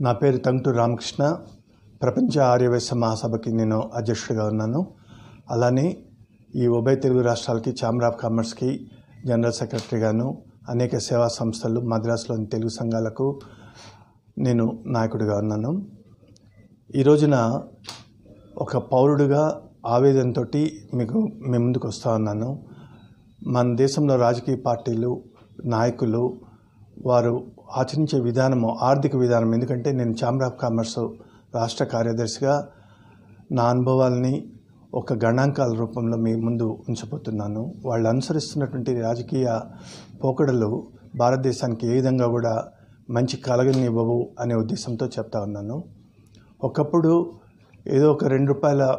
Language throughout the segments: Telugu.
నా పేరు తంగుటూ రామకృష్ణ. ప్రపంచ ఆర్యవేశ మహాసభకి నేను అధ్యక్షుడిగా ఉన్నాను. అలానే ఈ ఉభయ తెలుగు రాష్ట్రాలకి ఛాంబర్ ఆఫ్ కామర్స్కి జనరల్ సెక్రటరీగాను అనేక సేవా సంస్థలు మద్రాసులోని తెలుగు సంఘాలకు నేను నాయకుడిగా ఉన్నాను. ఈ రోజున ఒక పౌరుడిగా ఆవేదనతో మీకు మీ ముందుకు వస్తూ ఉన్నాను. మన దేశంలో రాజకీయ పార్టీలు నాయకులు వారు ఆచరించే విధానము ఆర్థిక విధానం ఎందుకంటే నేను ఛాంబర్ ఆఫ్ కామర్స్ రాష్ట్ర కార్యదర్శిగా నా అనుభవాల్ని ఒక గణాంకాల రూపంలో మీ ముందు ఉంచబోతున్నాను. వాళ్ళు అనుసరిస్తున్నటువంటి రాజకీయ పోకడలు భారతదేశానికి ఏ విధంగా కూడా మంచి కలగనివ్వవు అనే ఉద్దేశంతో చెప్తా ఉన్నాను. ఒకప్పుడు ఏదో ఒక రెండు రూపాయల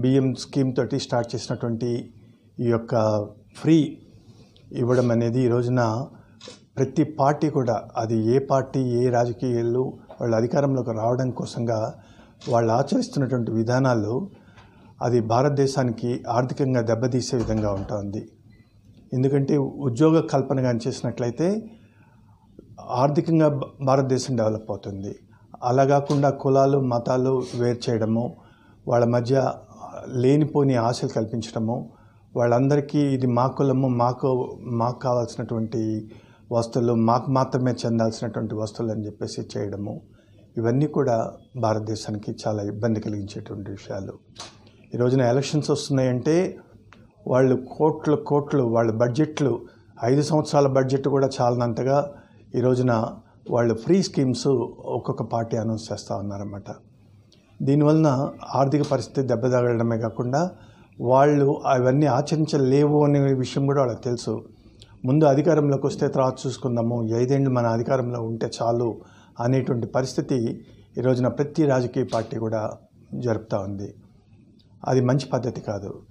బియ్యం స్కీమ్ తోటి స్టార్ట్ చేసినటువంటి ఈ యొక్క ఫ్రీ ఇవ్వడం అనేది ఈ రోజున ప్రతి పార్టీ కూడా అది ఏ పార్టీ ఏ రాజకీయాలు వాళ్ళ అధికారంలోకి రావడం కోసంగా వాళ్ళు ఆచరిస్తున్నటువంటి విధానాలు అది భారతదేశానికి ఆర్థికంగా దెబ్బతీసే విధంగా ఉంటుంది. ఎందుకంటే ఉద్యోగ కల్పన కానీ చేసినట్లయితే ఆర్థికంగా భారతదేశం డెవలప్ అవుతుంది. అలా కాకుండా కులాలు మతాలు వేరు చేయడము వాళ్ళ మధ్య లేనిపోని ఆశలు కల్పించడము వాళ్ళందరికీ ఇది మా కులము మాకు మాకు కావాల్సినటువంటి వస్తువులు మాకు మాత్రమే చెందాల్సినటువంటి వస్తువులు అని చెప్పేసి చేయడము ఇవన్నీ కూడా భారతదేశానికి చాలా ఇబ్బంది కలిగించేటువంటి విషయాలు. ఈ రోజున ఎలక్షన్స్ వస్తున్నాయంటే వాళ్ళు కోట్లు కోట్లు వాళ్ళ బడ్జెట్లు ఐదు సంవత్సరాల బడ్జెట్ కూడా చాలనంతగా ఈ రోజున వాళ్ళు ఫ్రీ స్కీమ్స్ ఒక్కొక్క పార్టీ అనౌన్స్ చేస్తూ ఉన్నారన్నమాట. దీనివలన ఆర్థిక పరిస్థితి దెబ్బతగలడమే కాకుండా వాళ్ళు అవన్నీ ఆచరించలేవు అనే విషయం కూడా వాళ్ళకి తెలుసు. ముందు అధికారంలోకి వస్తే తర్వాత చూసుకుందాము. ఐదేళ్ళు మన అధికారంలో ఉంటే చాలు అనేటువంటి పరిస్థితి ఈ రోజున ప్రతి రాజకీయ పార్టీ కూడా జరుపుతూ ఉంది. అది మంచి పద్ధతి కాదు.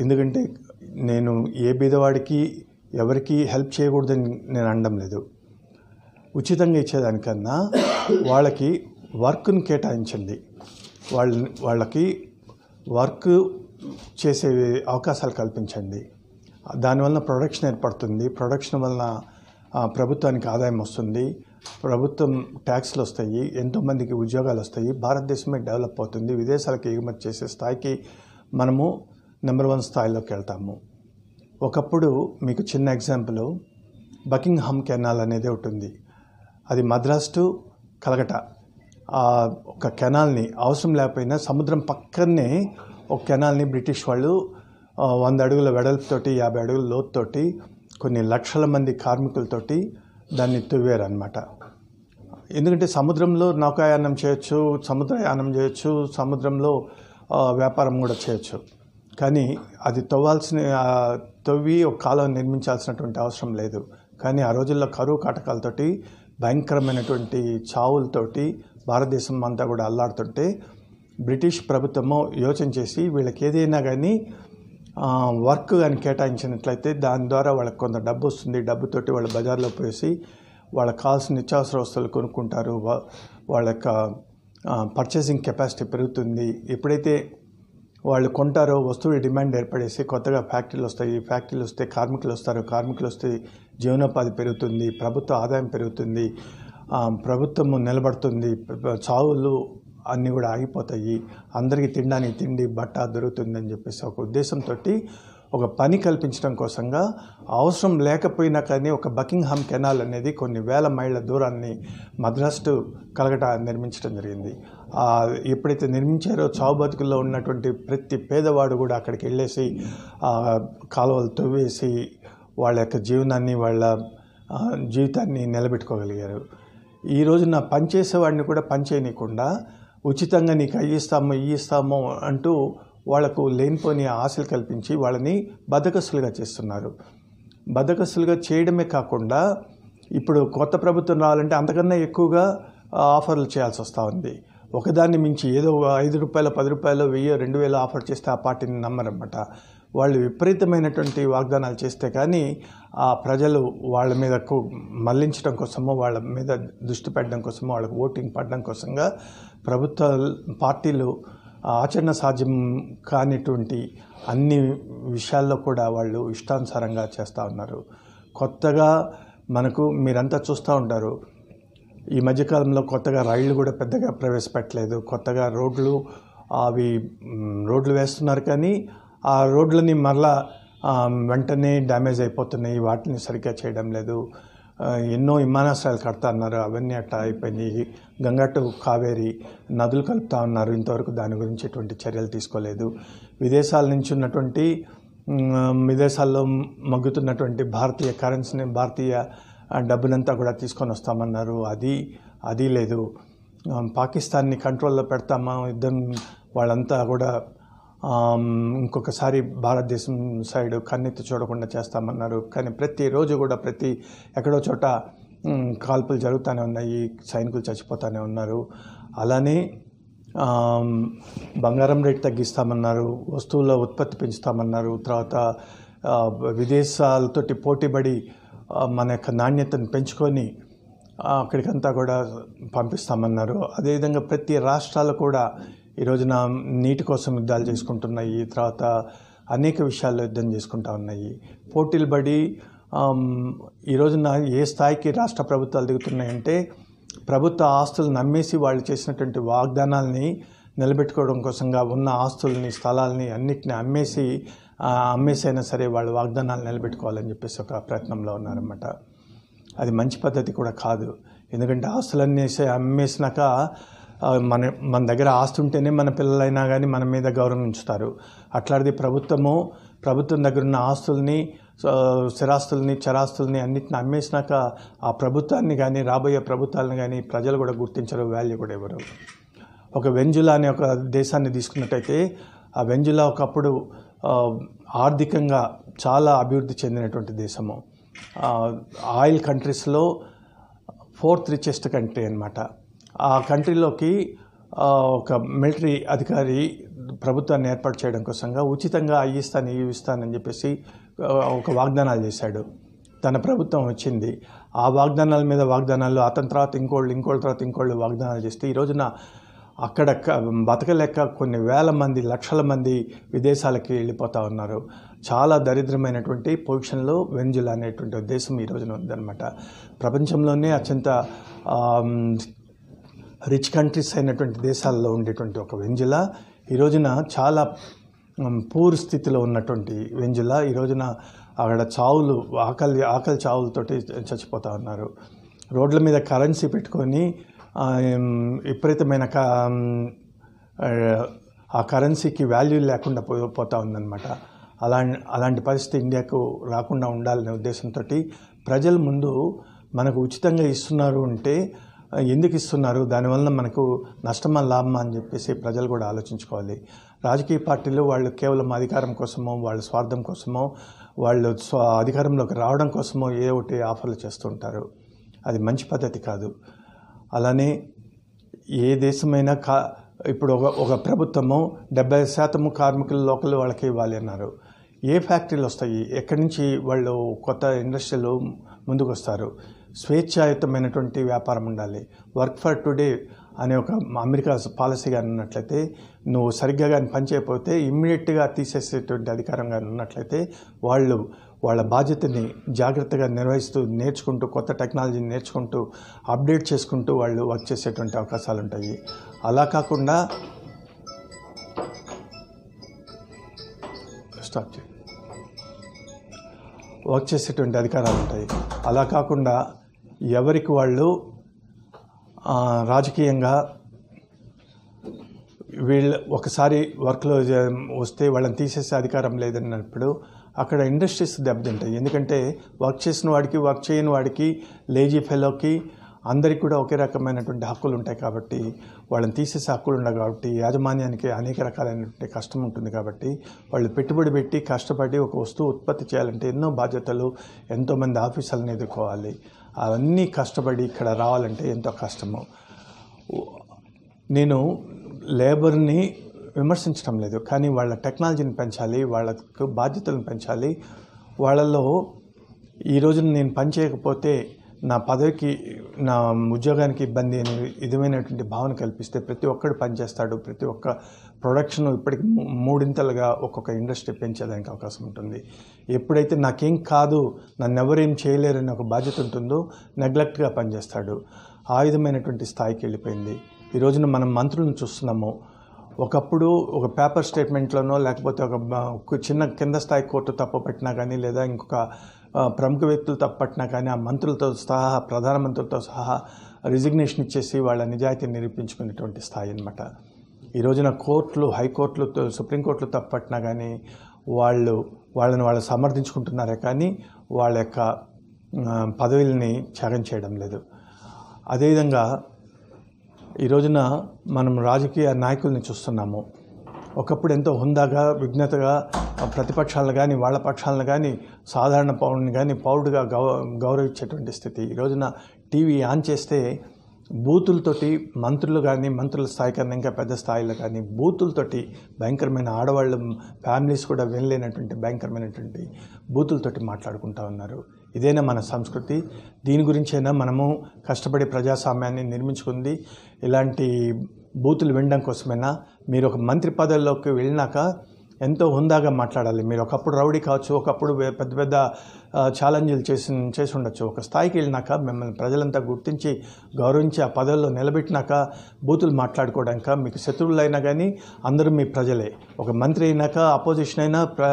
ఎందుకంటే నేను ఏ బీదవాడికి ఎవరికి హెల్ప్ చేయకూడదని నేను అనడం లేదు. ఉచితంగా ఇచ్చేదానికన్నా వాళ్ళకి వర్క్ను కేటాయించండి. వాళ్ళ వాళ్ళకి వర్క్ చేసే అవకాశాలు కల్పించండి. దానివల్ల ప్రొడక్షన్ ఏర్పడుతుంది. ప్రొడక్షన్ వలన ప్రభుత్వానికి ఆదాయం వస్తుంది. ప్రభుత్వం ట్యాక్స్లు వస్తాయి. ఎంతోమందికి ఉద్యోగాలు వస్తాయి. భారతదేశమే డెవలప్ అవుతుంది. విదేశాలకు ఎగుమతి చేసే స్థాయికి మనము నెంబర్ వన్ స్థాయిలోకి వెళ్తాము. ఒకప్పుడు మీకు చిన్న ఎగ్జాంపుల్ బకింగ్హామ్ కెనాల్ అనేది ఉంటుంది. అది మద్రాస్ టు కలకట. ఆ ఒక కెనాల్ని అవసరం లేకపోయినా సముద్రం పక్కనే ఒక కెనాల్ని బ్రిటిష్ వాళ్ళు వంద అడుగుల వెడల్పుతోటి యాభై అడుగుల లోతుతోటి కొన్ని లక్షల మంది కార్మికులతోటి దాన్ని తువ్వారనమాట ఎందుకంటే సముద్రంలో నౌకాయానం చేయొచ్చు సముద్రయానం చేయొచ్చు సముద్రంలో వ్యాపారం కూడా చేయొచ్చు. కానీ అది తవ్వాల్సిన తవ్వి ఒక కాలం నిర్మించాల్సినటువంటి అవసరం లేదు. కానీ ఆ రోజుల్లో కరువు కాటకాలతోటి భయంకరమైనటువంటి చావులతోటి భారతదేశం అంతా కూడా అల్లాడుతుంటే బ్రిటిష్ ప్రభుత్వము యోచన చేసి వీళ్ళకి ఏదైనా కానీ వర్క్ కానీ కేటాయించినట్లయితే దాని ద్వారా వాళ్ళకి కొంత డబ్బు వస్తుంది. డబ్బుతోటి వాళ్ళు బజార్లో పోసి వాళ్ళకి కావాల్సిన నిత్యావసర వస్తువులు కొనుక్కుంటారు వాళ్ళ యొక్క పర్చేసింగ్ కెపాసిటీ పెరుగుతుంది. ఎప్పుడైతే వాళ్ళు కొంటారో వస్తువుల డిమాండ్ ఏర్పడేసి కొత్తగా ఫ్యాక్టరీలు వస్తాయి. ఫ్యాక్టరీలు వస్తే కార్మికులు వస్తారు. కార్మికులు వస్తే జీవనోపాధి పెరుగుతుంది. ప్రభుత్వ ఆదాయం పెరుగుతుంది. ప్రభుత్వము నిలబడుతుంది. చావులు అన్నీ కూడా ఆగిపోతాయి. అందరికీ తినడానికి తిండి బట్ట దొరుకుతుందని చెప్పేసి ఒక ఉద్దేశంతో ఒక పని కల్పించడం కోసంగా అవసరం లేకపోయినా కానీ ఒక బకింగ్హామ్ కెనాల్ అనేది కొన్ని వేల మైళ్ళ దూరాన్ని మద్రాస్ టు కలకట నిర్మించడం జరిగింది. ఎప్పుడైతే నిర్మించారో చావు బతుకుల్లో ఉన్నటువంటి ప్రతి పేదవాడు కూడా అక్కడికి వెళ్ళేసి కాలువలు తవ్వేసి వాళ్ళ యొక్క జీవనాన్ని వాళ్ళ జీవితాన్ని నిలబెట్టుకోగలిగారు. ఈ రోజున పనిచేసేవాడిని కూడా పనిచేయనీయకుండా ఉచితంగా నీకు అవి ఇస్తాము ఇవి ఇస్తాము అంటూ వాళ్ళకు లేనిపోని ఆశలు కల్పించి వాళ్ళని బద్దకస్తులుగా చేస్తున్నారు. బద్దకస్తులుగా చేయడమే కాకుండా ఇప్పుడు కొత్త ప్రభుత్వం రావాలంటే అంతకన్నా ఎక్కువగా ఆఫర్లు చేయాల్సి వస్తూ ఉంది. ఒకదాన్ని మించి ఏదో ఐదు రూపాయలు పది రూపాయలు వెయ్యి రెండు వేలు ఆఫర్ చేస్తే ఆ పార్టీని నమ్మరన్నమాట. వాళ్ళు విపరీతమైనటువంటి వాగ్దానాలు చేస్తే కానీ ఆ ప్రజలు వాళ్ళ మీద మళ్ళించడం కోసమో వాళ్ళ మీద దృష్టి పెట్టడం కోసమో వాళ్ళకి ఓటింగ్ పడడం కోసంగా ప్రభుత్వ పార్టీలు ఆచరణ సాధ్యం కానిటువంటి అన్ని విషయాల్లో కూడా వాళ్ళు ఇష్టానుసారంగా చేస్తూ ఉన్నారు. కొత్తగా మనకు మీరంతా చూస్తూ ఉంటారు. ఈ మధ్యకాలంలో కొత్తగా రైళ్ళు కూడా పెద్దగా ప్రవేశపెట్టలేదు. కొత్తగా రోడ్లు అవి రోడ్లు వేస్తున్నారు కానీ ఆ రోడ్లని మరలా వెంటనే డ్యామేజ్ అయిపోతున్నాయి. వాటిని సరిగ్గా చేయడం లేదు. ఎన్నో విమానాశ్రయాలు కడతా అన్నారు. అవన్నీ అట్లా అయిపోయినాయి. గంగట్టు కావేరి నదులు కలుపుతా ఉన్నారు. ఇంతవరకు దాని గురించి ఎటువంటి చర్యలు తీసుకోలేదు. విదేశాల నుంచి ఉన్నటువంటి విదేశాల్లో మగ్గుతున్నటువంటి భారతీయ కరెన్సీని భారతీయ డబ్బునంతా కూడా తీసుకొని వస్తామన్నారు. అది అది లేదు. పాకిస్తాన్ని కంట్రోల్లో పెడతామా? యుద్ధం వాళ్ళంతా కూడా ఇంకొకసారి భారతదేశం సైడ్ కన్నెత్తి చూడకుండా చేస్తామన్నారు. కానీ ప్రతిరోజు కూడా ప్రతి ఎక్కడో చోట కాల్పులు జరుగుతూనే ఉన్నాయి. సైనికులు చచ్చిపోతూనే ఉన్నారు. అలానే బంగారం రేట్ తగ్గిస్తామన్నారు. వస్తువుల ఉత్పత్తి పెంచుతామన్నారు. తర్వాత విదేశాలతోటి పోటీపడి మన యొక్క నాణ్యతను పెంచుకొని అక్కడికంతా కూడా పంపిస్తామన్నారు. అదేవిధంగా ప్రతి రాష్ట్రాలు కూడా ఈ రోజున నీటి కోసం యుద్ధాలు చేసుకుంటున్నాయి తర్వాత అనేక విషయాల్లో యుద్ధం చేసుకుంటా ఉన్నాయి. పోటీలు పడి ఈరోజున ఈ రోజున ఏ స్థాయికి రాష్ట్ర ప్రభుత్వాలు దిగుతున్నాయంటే ప్రభుత్వ ఆస్తులను అమ్మేసి వాళ్ళు చేసినటువంటి వాగ్దానాల్ని నిలబెట్టుకోవడం కోసంగా ఉన్న ఆస్తుల్ని స్థలాల్ని అన్నిటిని అమ్మేసి అమ్మేసైనా సరే వాళ్ళు వాగ్దానాలు నిలబెట్టుకోవాలని చెప్పేసి ఒక ప్రయత్నంలో ఉన్నారన్నమాట. అది మంచి పద్ధతి కూడా కాదు. ఎందుకంటే ఆస్తులన్నీ అమ్మేసినాక మన మన దగ్గర ఆస్తి ఉంటేనే మన పిల్లలైనా కానీ మన మీద గౌరవం ఉంచుతారు. అట్లాంటిది ప్రభుత్వము ప్రభుత్వం దగ్గర ఉన్న ఆస్తుల్ని స్థిరాస్తుల్ని చరాస్తుల్ని అన్నిటిని అమ్మేసినాక ఆ ప్రభుత్వాన్ని కానీ రాబోయే ప్రభుత్వాలను కానీ ప్రజలు కూడా గుర్తించరు వాల్యూ కూడా ఇవ్వరు. ఒక వెంజులా అనే ఒక దేశాన్ని తీసుకున్నట్టయితే ఆ వెంజులా ఒకప్పుడు ఆర్థికంగా చాలా అభివృద్ధి చెందినటువంటి దేశము. ఆయిల్ కంట్రీస్లో ఫోర్త్ రిచెస్ట్ కంట్రీ అనమాట ఆ కంట్రీలోకి ఒక మిలిటరీ అధికారి ప్రభుత్వాన్ని ఏర్పాటు చేయడం కోసంగా ఉచితంగా అవి ఇస్తాను ఇవి ఇస్తానని చెప్పేసి ఒక వాగ్దానాలు చేశాడు. తన ప్రభుత్వం వచ్చింది. ఆ వాగ్దానాల మీద వాగ్దానాలు అతని తర్వాత ఇంకోళ్ళు ఇంకోళ్ళ తర్వాత ఇంకోళ్ళు వాగ్దానాలు చేస్తే ఈ రోజున అక్కడ బతకలేక కొన్ని వేల మంది లక్షల మంది విదేశాలకి వెళ్ళిపోతూ ఉన్నారు. చాలా దరిద్రమైనటువంటి పొజిషన్లో వెంజులా అనేటువంటి దేశం ఈ రోజున ఉందన్నమాట. ప్రపంచంలోనే అత్యంత రిచ్ కంట్రీస్ అయినటువంటి దేశాల్లో ఉండేటువంటి ఒక వెంజులా. ఈ రోజున చాలా పూర్ స్థితిలో ఉన్నటువంటి వెంజులా. ఈ రోజున అక్కడ చావులు ఆకలి ఆకలి చావులతోటి చచ్చిపోతూ ఉన్నారు. రోడ్ల మీద కరెన్సీ పెట్టుకొని విపరీతమైన ఆ, కరెన్సీకి వాల్యూ లేకుండా పో పోతా ఉందన్నమాట. అలా అలాంటి పరిస్థితి ఇండియాకు రాకుండా ఉండాలనే ఉద్దేశంతో ప్రజల ముందు మనకు ఉచితంగా ఇస్తున్నారు అంటే ఎందుకు ఇస్తున్నారు? దానివల్ల మనకు నష్టమా లాభమా అని చెప్పేసి ప్రజలు కూడా ఆలోచించుకోవాలి. రాజకీయ పార్టీలు వాళ్ళు కేవలం అధికారం కోసమో వాళ్ళ స్వార్థం కోసమో వాళ్ళు స్వ అధికారంలోకి రావడం కోసమో ఏ ఒకటి ఆఫర్లు చేస్తుంటారు. అది మంచి పద్ధతి కాదు. అలానే ఏ దేశమైనా కా ఇప్పుడు ఒక ఒక ప్రభుత్వము డెబ్బై శాతము కార్మికులు లోకల్ వాళ్ళకి ఇవ్వాలి అన్నారు. ఏ ఫ్యాక్టరీలు వస్తాయి? ఎక్కడి నుంచి వాళ్ళు కొత్త ఇండస్ట్రీలు ముందుకు వస్తారు స్వేచ్ఛాయుతమైనటువంటి వ్యాపారం ఉండాలి. వర్క్ ఫర్ టుడే అనే ఒక అమెరికా పాలసీ కానీ ఉన్నట్లయితే నువ్వు సరిగ్గా కానీ పనిచేయకపోతే ఇమ్మీడియట్గా తీసేసేటువంటి అధికారం కానీ ఉన్నట్లయితే వాళ్ళు వాళ్ళ బాధ్యతని జాగ్రత్తగా నిర్వహిస్తూ నేర్చుకుంటూ కొత్త టెక్నాలజీని నేర్చుకుంటూ అప్డేట్ చేసుకుంటూ వాళ్ళు వర్క్ చేసేటువంటి అవకాశాలు ఉంటాయి అలా కాకుండా స్టాప్ చేయండి వర్క్ చేసేటువంటి అధికారాలు ఉంటాయి అలా కాకుండా ఎవరికి వాళ్ళు రాజకీయంగా వీళ్ళు ఒకసారి వర్క్లో వస్తే వాళ్ళని తీసేసే అధికారం లేదన్నప్పుడు అక్కడ ఇండస్ట్రీస్ దెబ్బతింటాయి. ఎందుకంటే వర్క్ చేసిన వాడికి వర్క్ చేయని వాడికి లేజీ ఫెలోకి అందరికి కూడా ఒకే రకమైనటువంటి హక్కులు ఉంటాయి కాబట్టి వాళ్ళని తీసేసే హక్కులు ఉండవు కాబట్టి యాజమాన్యానికి అనేక రకాలైనటువంటి కష్టం ఉంటుంది కాబట్టి వాళ్ళు పెట్టుబడి పెట్టి కష్టపడి ఒక వస్తువు ఉత్పత్తి చేయాలంటే ఎన్నో బాధ్యతలు ఎంతోమంది ఆఫీసర్లను ఎదుర్కోవాలి. అవన్నీ కష్టపడి ఇక్కడ రావాలంటే ఎంతో కష్టము. నేను లేబర్ని విమర్శించడం లేదు కానీ వాళ్ళ టెక్నాలజీని పెంచాలి వాళ్ళకు బాధ్యతలను పెంచాలి. వాళ్ళలో ఈ రోజున నేను పని చేయకపోతే నా పదవికి నా ఉద్యోగానికి ఇబ్బంది అనే విధమైనటువంటి భావన కల్పిస్తే ప్రతి ఒక్కడు పనిచేస్తాడు ప్రతి ఒక్క ప్రొడక్షన్ ఇప్పటికి మూడింతలుగా ఒక్కొక్క ఇండస్ట్రీ పెంచేదానికి అవకాశం ఉంటుంది. ఎప్పుడైతే నాకేం కాదు నన్ను ఎవరేం చేయలేరని ఒక బాధ్యత ఉంటుందో నెగ్లెక్ట్గా పనిచేస్తాడు. ఆ విధమైనటువంటి స్థాయికి వెళ్ళిపోయింది. ఈ రోజున మనం మంత్రులను చూస్తున్నాము. ఒకప్పుడు ఒక పేపర్ స్టేట్మెంట్లోనో లేకపోతే ఒక చిన్న కింద స్థాయి కోర్టు తప్పుపట్టినా కానీ లేదా ఇంకొక ప్రముఖ వ్యక్తులతో పట్టినా కానీ ఆ మంత్రులతో సహా ప్రధానమంత్రులతో సహా రిజిగ్నేషన్ ఇచ్చేసి వాళ్ళ నిజాయితీని నిరూపించుకునేటువంటి స్థాయి అనమాట ఈ రోజున కోర్టులు హైకోర్టులు సుప్రీంకోర్టులు తప్పట్టినా కానీ వాళ్ళు వాళ్ళని వాళ్ళు సమర్థించుకుంటున్నారే కానీ వాళ్ళ యొక్క ఆ, పదవుల్ని త్యాగం చేయడం లేదు. అదేవిధంగా ఈ రోజున మనం రాజకీయ నాయకుల్ని చూస్తున్నాము. ఒకప్పుడు ఎంతో హుందాగా విఘ్నతగా ప్రతిపక్షాలను కానీ వాళ్ళ పక్షాలను కానీ సాధారణ పౌరుని కానీ పౌరుడిగా గౌ గౌరవించేటువంటి స్థితి. ఈ రోజున టీవీ ఆన్ చేస్తే బూతులతోటి మంత్రులు కానీ మంత్రుల స్థాయి కన్నా ఇంకా పెద్ద స్థాయిలో కానీ బూతులతోటి భయంకరమైన ఆడవాళ్ళ ఫ్యామిలీస్ కూడా వినలేనటువంటి భయంకరమైనటువంటి బూతులతోటి మాట్లాడుకుంటా ఉన్నారు. ఇదేనా మన సంస్కృతి? దీని గురించైనా మనము కష్టపడి ప్రజాస్వామ్యాన్ని నిర్మించుకుంది? ఇలాంటి బూతులు వినడం కోసమైనా? మీరు ఒక మంత్రి పదవిలోకి వెళ్ళినాక ఎంతో హుందాగా మాట్లాడాలి. మీరు ఒకప్పుడు రౌడీ కావచ్చు ఒకప్పుడు పెద్ద పెద్ద ఛాలెంజ్లు చేసి చేసి ఉండొచ్చు ఒక స్థాయికి వెళ్ళినాక మిమ్మల్ని ప్రజలంతా గుర్తించి గౌరవించి ఆ పదవుల్లో నిలబెట్టినాక బూతులు మాట్లాడుకోవడానిక మీకు శత్రువులైనా కానీ అందరూ మీ ప్రజలే. ఒక మంత్రి అయినాక అపోజిషన్ అయినా ప్ర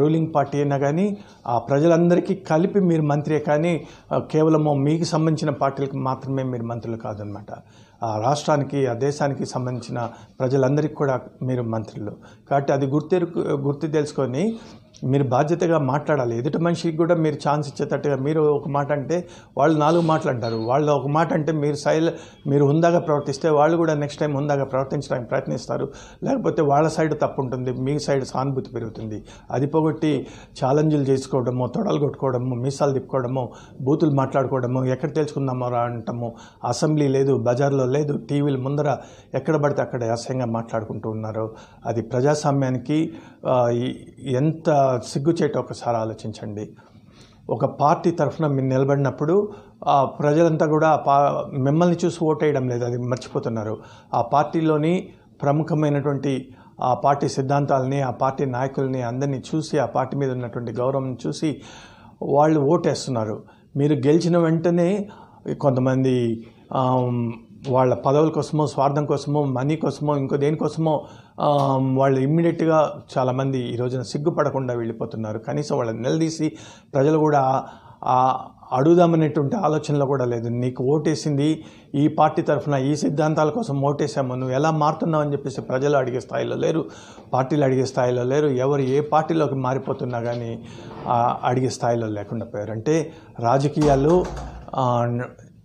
రూలింగ్ పార్టీ అయినా కానీ ఆ ప్రజలందరికీ కలిపి మీరు మంత్రియే కానీ కేవలము మీకు సంబంధించిన పార్టీలకు మాత్రమే మీరు మంత్రులు కాదనమాట. ఆ రాష్ట్రానికి ఆ దేశానికి సంబంధించిన ప్రజలందరికీ కూడా మీరు మంత్రులు. కాబట్టి అది గుర్తెరు గుర్తు తెలుసుకొని మీరు బాధ్యతగా మాట్లాడాలి. ఎదుటి మనిషికి కూడా మీరు ఛాన్స్ ఇచ్చేటట్టుగా మీరు ఒక మాట అంటే వాళ్ళు నాలుగు మాటలు అంటారు. వాళ్ళు ఒక మాట అంటే మీరు సైల్ మీరు హుందాగా ప్రవర్తిస్తే వాళ్ళు కూడా నెక్స్ట్ టైం హుందాగా ప్రవర్తించడానికి ప్రయత్నిస్తారు. లేకపోతే వాళ్ళ సైడ్ తప్పు ఉంటుంది మీ సైడ్ సానుభూతి పెరుగుతుంది. అది పోగొట్టి ఛాలెంజ్లు చేసుకోవడము తొడలు కొట్టుకోవడము మీసాలు తిప్పుకోవడము బూతులు మాట్లాడుకోవడము ఎక్కడ తెలుసుకుందామో రా అంటాము. అసెంబ్లీ లేదు బజార్లో లేదు టీవీల ముందర ఎక్కడ పడితే అక్కడ అసహ్యంగా మాట్లాడుకుంటూ ఉన్నారు. అది ప్రజాస్వామ్యానికి ఎంత సిగ్గుచేట ఒకసారి ఆలోచించండి. ఒక పార్టీ తరఫున మీరు నిలబడినప్పుడు ఆ ప్రజలంతా కూడా పా మిమ్మల్ని చూసి ఓటేయడం లేదు అది మర్చిపోతున్నారు. ఆ పార్టీలోని ప్రముఖమైనటువంటి ఆ పార్టీ సిద్ధాంతాలని ఆ పార్టీ నాయకుల్ని అందరినీ చూసి ఆ పార్టీ మీద ఉన్నటువంటి గౌరవం చూసి వాళ్ళు ఓటేస్తున్నారు. మీరు గెలిచిన వెంటనే కొంతమంది వాళ్ళ పదవుల కోసమో స్వార్థం కోసమో మనీ కోసమో ఇంకో దేనికోసమో వాళ్ళు ఇమ్మీడియట్గా చాలామంది ఈ రోజున సిగ్గుపడకుండా వెళ్ళిపోతున్నారు. కనీసం వాళ్ళని నిలదీసి ప్రజలు కూడా అడుగుదామనేటువంటి ఆలోచనలో కూడా లేదు. నీకు ఓటేసింది ఈ పార్టీ తరఫున ఈ సిద్ధాంతాల కోసం ఓటేసాము నువ్వు ఎలా మారుతున్నావు అని చెప్పేసి ప్రజలు అడిగే స్థాయిలో లేరు పార్టీలు అడిగే స్థాయిలో లేరు ఎవరు ఏ పార్టీలోకి మారిపోతున్నా కానీ అడిగే స్థాయిలో లేకుండా పోయారు. అంటే రాజకీయాలు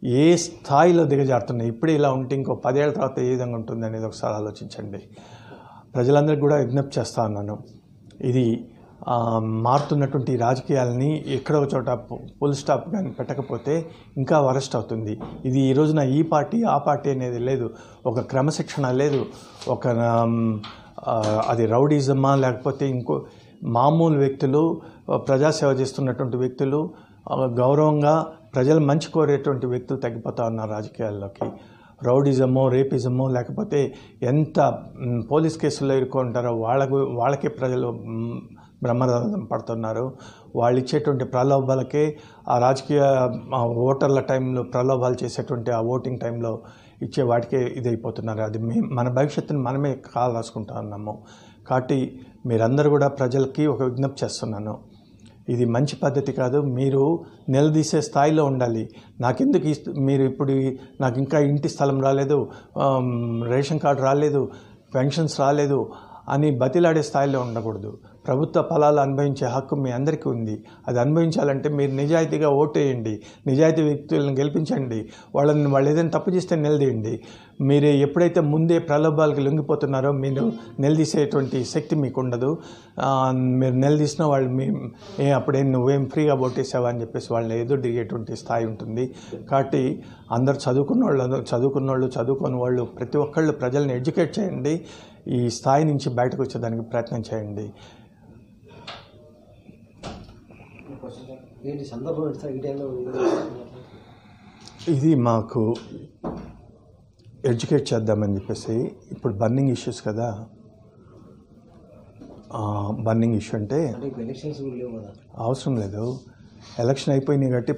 ఏ స్థాయిలో దిగజారుతున్నాయి? ఇప్పుడే ఇలా ఉంటే ఇంకో పదేళ్ళ తర్వాత ఏ విధంగా ఉంటుంది అనేది ఒకసారి ఆలోచించండి. ప్రజలందరికీ కూడా విజ్ఞప్తి చేస్తా ఉన్నాను. ఇది మారుతున్నటువంటి రాజకీయాలని ఎక్కడో చోట ఫుల్ స్టాప్ కానీ పెట్టకపోతే ఇంకా వరస్ట్ అవుతుంది. ఇది ఈ రోజున ఈ పార్టీ ఆ పార్టీ అనేది లేదు. ఒక క్రమశిక్షణ లేదు. ఒక అది రౌడీజమా లేకపోతే ఇంకో మామూలు వ్యక్తులు ప్రజాసేవ చేస్తున్నటువంటి వ్యక్తులు గౌరవంగా ప్రజలు మంచి కోరేటువంటి వ్యక్తులు తగ్గిపోతా ఉన్నారు రాజకీయాల్లోకి. రౌడిజమో రేపిజమో లేకపోతే ఎంత పోలీస్ కేసుల్లో ఇరుక్కుంటారో వాళ్ళకు వాళ్ళకే ప్రజలు మ్, బ్రహ్మరథం పడుతున్నారు. వాళ్ళు ఇచ్చేటువంటి ప్రలోభాలకే ఆ రాజకీయ ఓటర్ల టైంలో ప్రలోభాలు చేసేటువంటి ఆ ఓటింగ్ టైంలో ఇచ్చే వాటికే ఇదైపోతున్నారు. అది మే మన భవిష్యత్తుని మనమే కాలు రాసుకుంటా ఉన్నాము. కాబట్టి మీరందరూ కూడా ప్రజలకి ఒక విజ్ఞప్తి చేస్తున్నాను. ఇది మంచి పద్ధతి కాదు. మీరు నిలదీసే స్థాయిలో ఉండాలి. నాకెందుకు ఈ మీరు ఇప్పుడు నాకు ఇంకా ఇంటి స్థలం రాలేదు రేషన్ కార్డు రాలేదు పెన్షన్స్ రాలేదు అని బతిలాడే స్థాయిలో ఉండకూడదు. ప్రభుత్వ ఫలాలు అనుభవించే హక్కు మీ అందరికీ ఉంది. అది అనుభవించాలంటే మీరు నిజాయితీగా ఓటేయండి నిజాయితీ వ్యక్తులను గెలిపించండి. వాళ్ళని వాళ్ళు ఏదైనా తప్పు చేస్తే నిలదీయండి. మీరు ఎప్పుడైతే ముందే ప్రలోభాలకు లొంగిపోతున్నారో మీరు నిలదీసేటువంటి శక్తి మీకు ఉండదు మీరు నిలదీసిన వాళ్ళు మీ ఏ అప్పుడే నువ్వేం ఫ్రీగా ఓటేసావా అని చెప్పేసి వాళ్ళని ఏదో దిగేటువంటి స్థాయి ఉంటుంది. కాబట్టి అందరు చదువుకున్న వాళ్ళు చదువుకున్న వాళ్ళు చదువుకున్న వాళ్ళు ప్రతి ఒక్కళ్ళు ప్రజల్ని ఎడ్యుకేట్ చేయండి. ఈ స్థాయి నుంచి బయటకు వచ్చేదానికి ప్రయత్నం చేయండి. ఏంటి సందర్భం ఏంటి సార్? ఈ టైంలో ఇది మాకు ఎడ్యుకేట్ చేద్దామని చెప్పేసి ఇప్పుడు బర్నింగ్ ఇష్యూస్ కదా. బర్నింగ్ ఇష్యూ అంటే అవసరం లేదు. ఎలక్షన్ అయిపోయినాయి కాబట్టి